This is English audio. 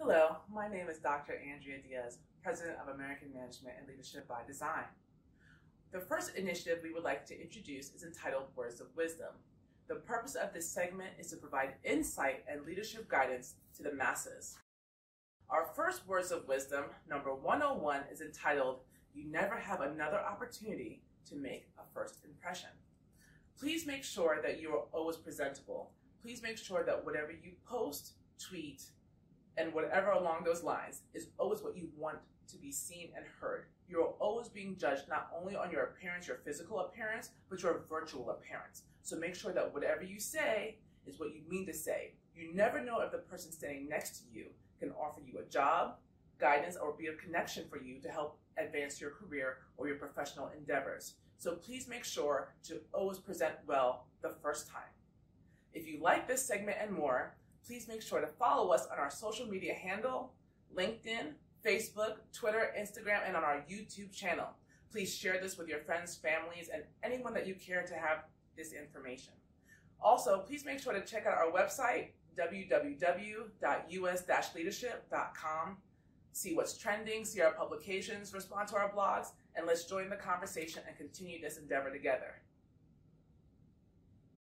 Hello, my name is Dr. Andrea Diaz, President of American Management and Leadership by Design. The first initiative we would like to introduce is entitled Words of Wisdom. The purpose of this segment is to provide insight and leadership guidance to the masses. Our first Words of Wisdom, number 101, is entitled You Never Have Another Opportunity to Make a First Impression. Please make sure that you are always presentable. Please make sure that whatever you post, tweet, and whatever along those lines is always what you want to be seen and heard. You're always being judged not only on your appearance, your physical appearance, but your virtual appearance. So make sure that whatever you say is what you mean to say. You never know if the person standing next to you can offer you a job, guidance, or be a connection for you to help advance your career or your professional endeavors. So please make sure to always present well the first time. If you like this segment and more, please make sure to follow us on our social media handle, LinkedIn, Facebook, Twitter, Instagram, and on our YouTube channel. Please share this with your friends, families, and anyone that you care to have this information. Also, please make sure to check out our website, www.us-leadership.com. See what's trending, see our publications, respond to our blogs, and let's join the conversation and continue this endeavor together.